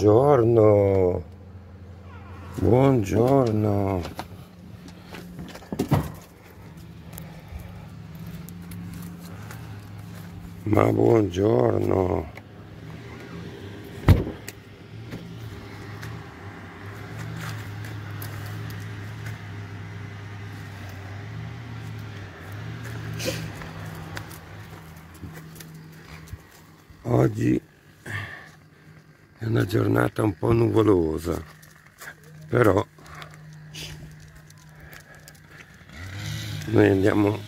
buongiorno. Buongiorno. Ma buongiorno. Oggi una giornata un po' nuvolosa però noi andiamo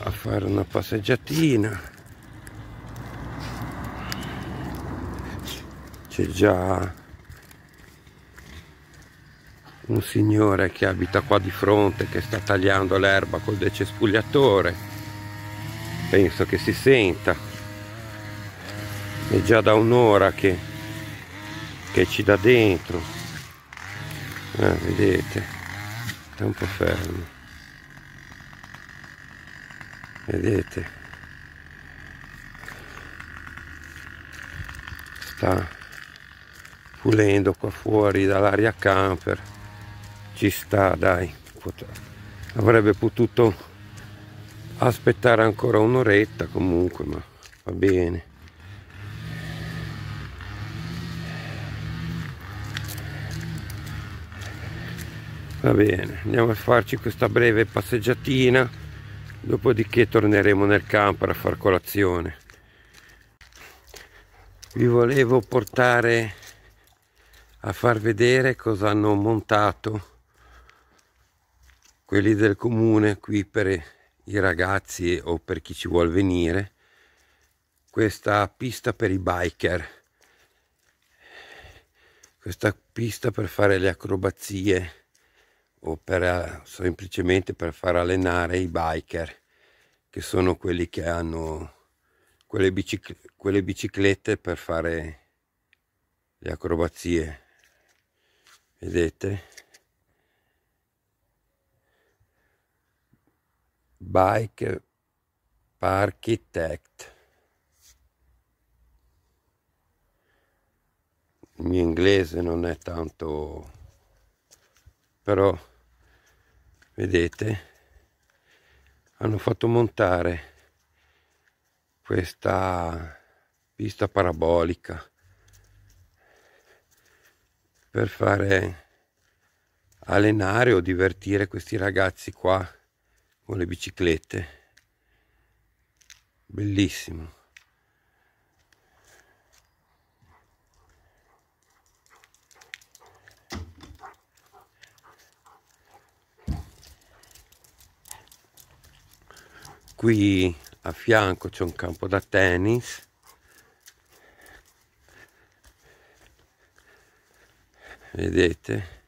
a fare una passeggiatina. C'è già un signore che abita qua di fronte che sta tagliando l'erba col decespugliatore. Penso che si senta. È già da un'ora che, che ci dà dentro. Ah, vedete è un po' fermo. Vedete? Sta pulendo qua fuori dall'aria camper. Ci sta dai avrebbe potuto aspettare ancora un'oretta comunque ma va bene va bene andiamo a farci questa breve passeggiatina dopodiché torneremo nel camper a far colazione. Vi volevo portare a far vedere cosa hanno montato quelli del comune qui per i ragazzi o per chi ci vuol venire questa pista per i biker. Questa pista per fare le acrobazie o per, eh, semplicemente per far allenare i biker che sono quelli che hanno quelle, bicic quelle biciclette per fare le acrobazie. Vedete? Bike architect il mio inglese non è tanto però vedete hanno fatto montare questa pista parabolica per fare allenare o divertire questi ragazzi qua con le biciclette. Bellissimo qui a fianco c'è un campo da tennis. Vedete?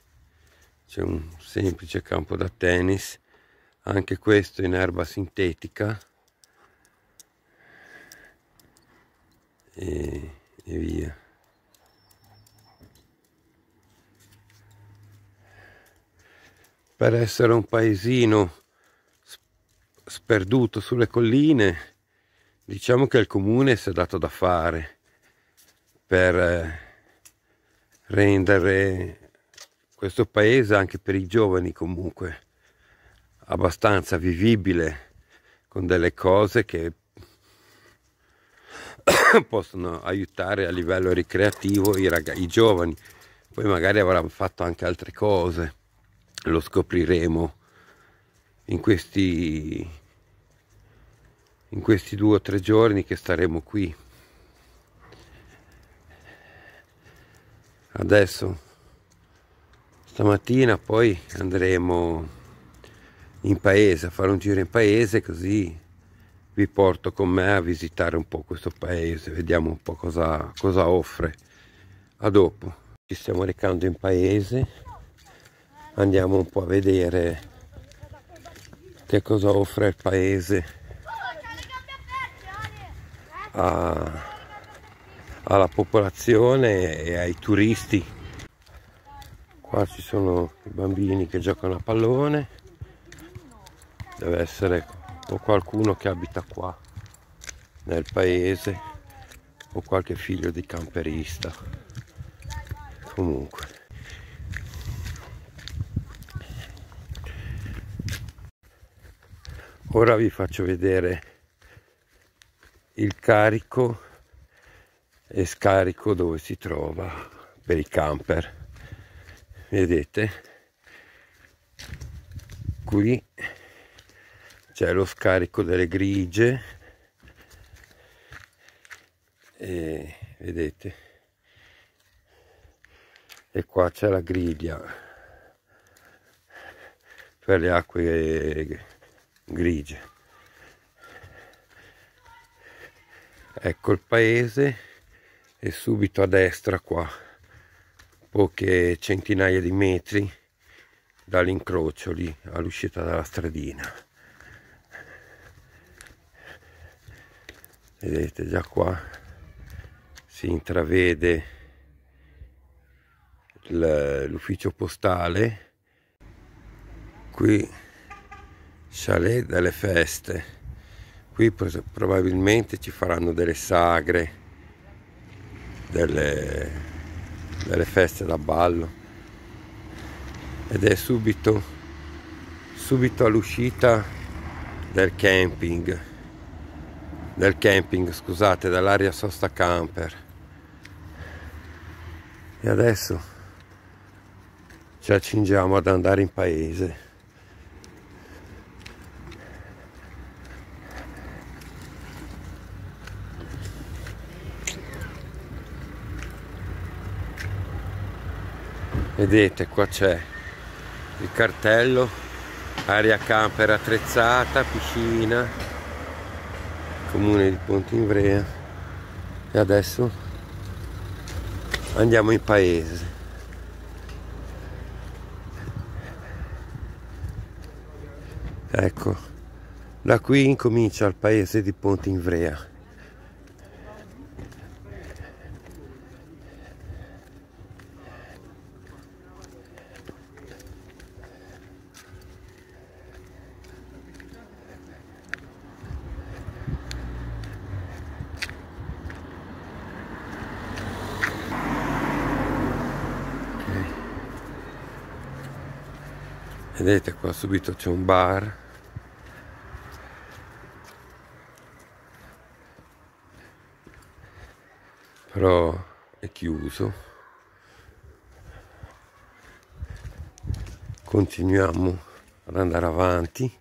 C'è un semplice campo da tennis. Anche questo in erba sintetica. E, e via. Per essere un paesino sperduto sulle colline, diciamo che il comune si è dato da fare per eh, rendere questo paese anche per i giovani comunque abbastanza vivibile con delle cose che possono aiutare a livello ricreativo i, i giovani. Poi magari avranno fatto anche altre cose lo scopriremo in questi, in questi due o tre giorni che staremo qui. Adesso stamattina poi andremo in paese a fare un giro in paese così vi porto con me a visitare un po' questo paese, vediamo un po' cosa, cosa offre. A dopo. Ci stiamo recando in paese, andiamo un po' a vedere che cosa offre il paese a, alla popolazione e ai turisti. Qua ci sono i bambini che giocano a pallone, deve essere o qualcuno che abita qua nel paese o qualche figlio di camperista. comunque ora vi faccio vedere il carico e scarico dove si trova per i camper. Vedete? Qui c'è lo scarico delle grigie e vedete? E qua c'è la griglia per le acque grigie ecco il paese e subito a destra qua poche centinaia di metri dall'incrocio lì all'uscita dalla stradina. Vedete già qua si intravede l'ufficio postale. Qui chalet delle feste qui probabilmente ci faranno delle sagre delle, delle feste da ballo. Ed è subito subito all'uscita del camping del camping scusate dall'area sosta camper. E adesso ci accingiamo ad andare in paese vedete qua c'è il cartello area camper attrezzata piscina comune di Pontinvrea e adesso andiamo in paese. Ecco da qui incomincia il paese di Pontinvrea vedete qua subito c'è un bar. Però è chiuso. Continuiamo ad andare avanti.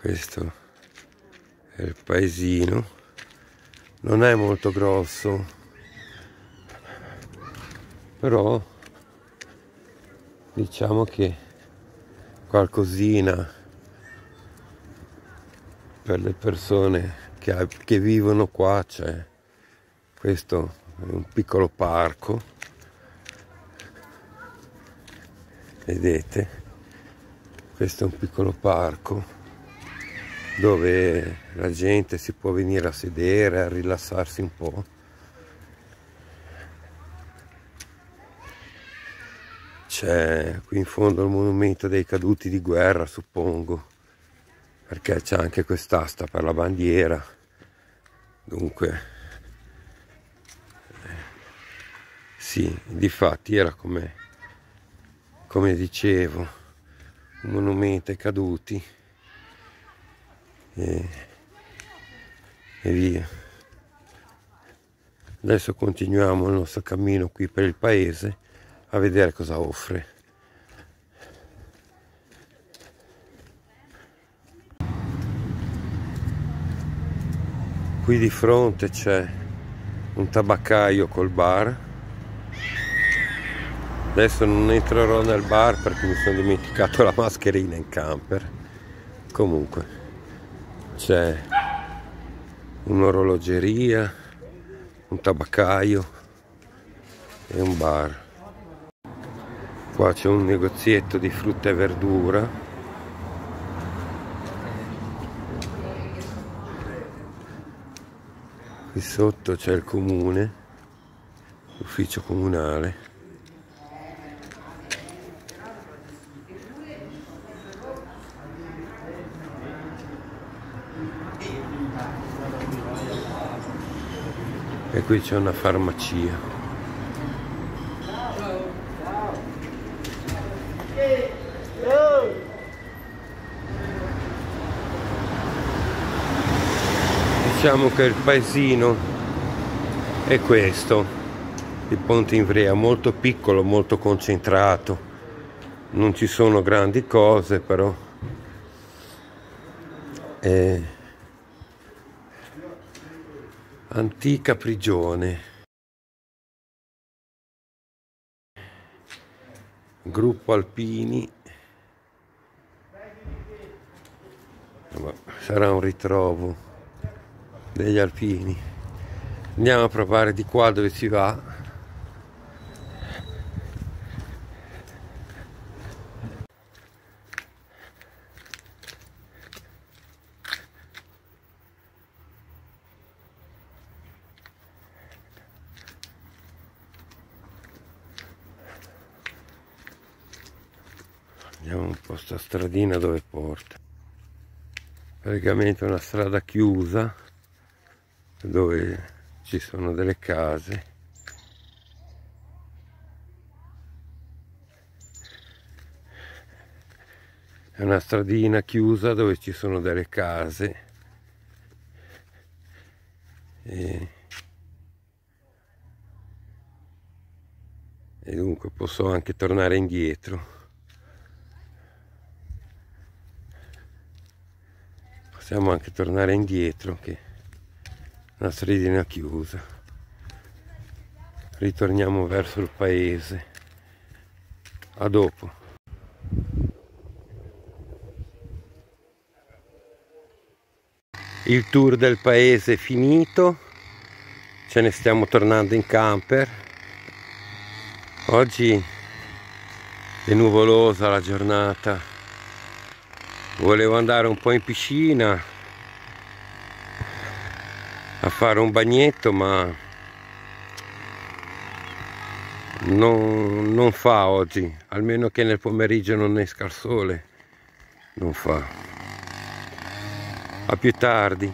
Questo è il paesino non è molto grosso. Però diciamo che qualcosina per le persone che, che vivono qua c'è. Questo è un piccolo parco. Vedete? Questo è un piccolo parco dove la gente si può venire a sedere, a rilassarsi un po'. C'è qui in fondo il monumento dei caduti di guerra, suppongo, perché c'è anche quest'asta per la bandiera. Dunque, sì, difatti era come, come dicevo, un monumento ai caduti e, e via. Adesso continuiamo il nostro cammino qui per il paese a vedere cosa offre. Qui di fronte c'è un tabaccaio col bar. Adesso non entrerò nel bar perché mi sono dimenticato la mascherina in camper. Comunque c'è un'orologeria, un tabaccaio e un bar. Qua c'è un negozietto di frutta e verdura. Qui sotto c'è il comune, l'ufficio comunale. E qui c'è una farmacia. Diciamo che il paesino è questo il Ponte Ivrea molto piccolo molto concentrato. Non ci sono grandi cose però è antica prigione. Gruppo alpini. Sarà un ritrovo degli alpini. Andiamo a provare di qua dove si va Vediamo un po' sta stradina dove porta. Praticamente una strada chiusa dove ci sono delle case. È una stradina chiusa dove ci sono delle case. E, e dunque posso anche tornare indietro possiamo anche tornare indietro che una stradina chiusa. Ritorniamo verso il paese. A dopo. Il tour del paese è finito. Ce ne stiamo tornando in camper. Oggi è nuvolosa la giornata volevo andare un po' in piscina a fare un bagnetto ma non, non fa oggi almeno che nel pomeriggio non esca il sole non fa. A più tardi